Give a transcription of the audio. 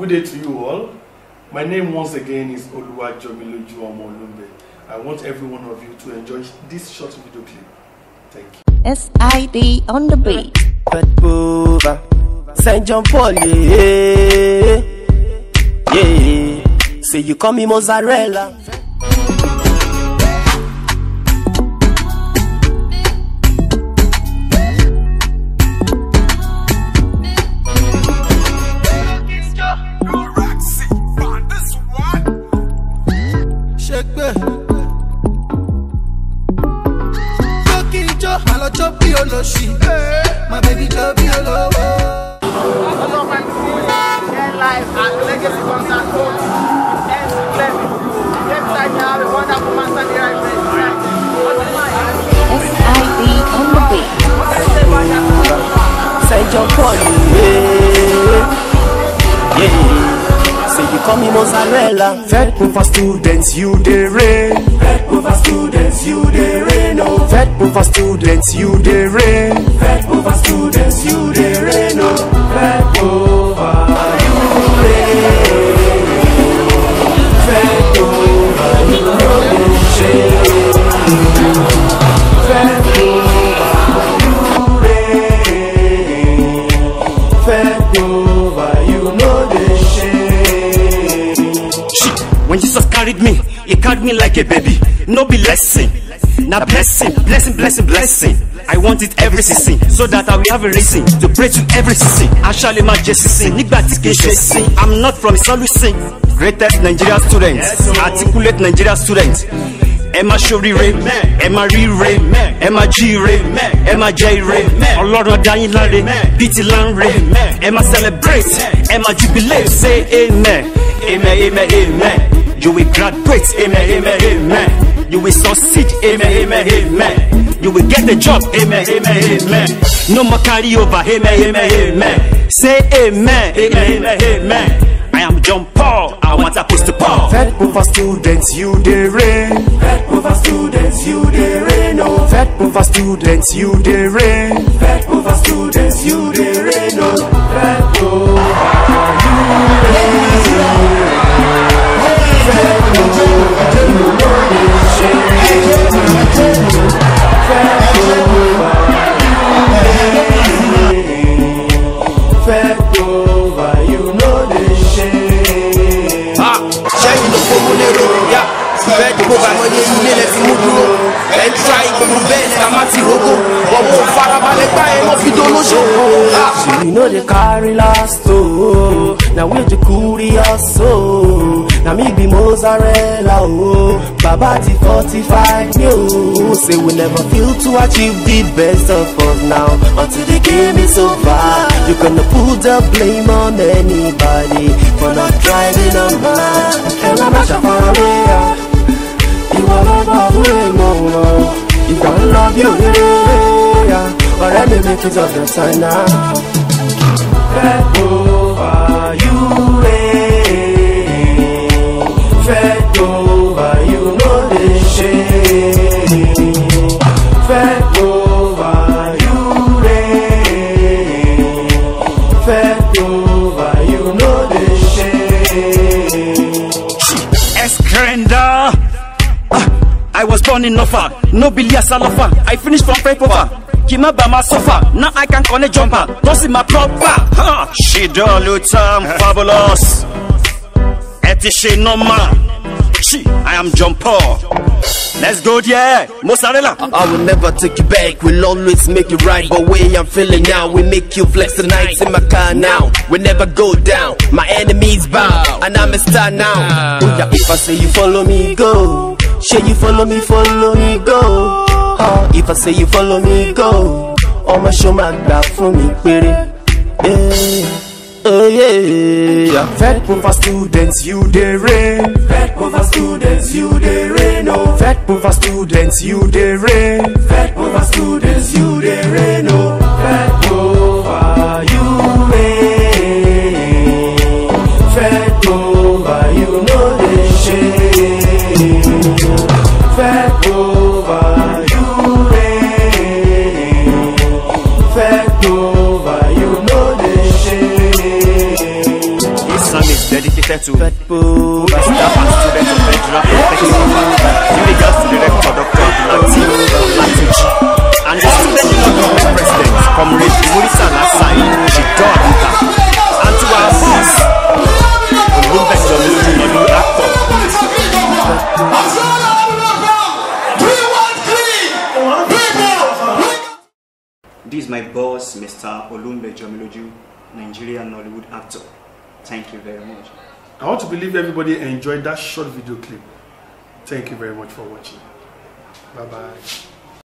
Good day to you all. My name once again is Oluwajomiloju Omolumbe. I want every one of you to enjoy this short video clip. Thank you. SID on the beat. Saint John Paul, yeah, yeah. Say you call me mozzarella. Call me Mozarella. Fed over students, you the rain. Fedpoffa students, you the rain. Oh, fed over students, you the rain. Fedpoffa students, you the rain. Oh, Fedpoffa carried me like a baby. No be lesson, na blessing, blessing, blessing, blessing. I want it every season, so that I will have a reason to pray to every season. Aṣálẹ̀ máa jẹ sísìn nígbà. I'm not from Solusin, greatest Nigeria student, articulate Nigeria student. Ẹ máa ṣoríire, ẹ máa ríire, ẹ máa jíire, ẹ máa jẹ ire. Ọlọ́run dá yín láre, bíi ti láńre. Ẹ máa celebrate, ẹ máa jubilate, say amen, amen, amen, amen. You will graduate, amen, amen, amen. You will succeed, amen, amen, amen. You will get a job, amen, amen, amen. No more carry over, amen, amen, amen. Say amen, amen, amen, amen. I am Jompaul, I want to post to Paul. Fedpoffa students, you the rain. Fedpoffa students, you the rain. Oh, fed over students, you the rain. Fedpoffa students, you the rain. Bá mọyé ilé lẹ fi mú dúró ẹ̀ ń tra ìgbòho bẹ́ẹ̀ ni a máa ti rogo ọ̀wọ́ farabalẹ̀ gbá ẹ̀ lọ́ fi dolóṣó. She know they carry last oh Now we the curious oh Now me be mozzarella oh. Baba T 45 me oh Say we never feel to achieve the best of us now. Until the game is over You gonna put the blame on anybody For not driving a man And I'm not You don't love you yeah. Ọ̀rẹ́ mi make it up the sign now. Fed over you I was born in Nofa, no Billy Asalofa. I finished from Over. Kima by my sofa, now I can connect jumper. Don't see my proper. Ha, she don't look time fabulous. Etishe normal. She, I am Paul. Let's go there, Mozarella. I will never take you back, we'll always make it right. But way I'm feeling now, we make you flex the nights in my car now. We never go down, my enemies bow, and I'm a star now. Oh, yeah, if I say you follow me, go. Say you follow me, follow me, go. Oh, if I say you follow me, go. Ọmọ ṣo máa gbà fún mi péré. Eh, oh yeah, yeah. Fedpoffa students, you the rain. Fedpoffa students, you the rain. Oh, fed over students, you the rain. Fedpoffa students, you the rain. Oh, Fedpoffa you rain. Fedpoffa Over you know the shame. Isami dedicated to staff and students of Federal Polytechnic of Abuja, dedicated to the rector Dr. Mr. Olumbe Jomiloju, Nigerian Nollywood actor. Thank you very much. I want to believe everybody enjoyed that short video clip. Thank you very much for watching. Bye bye.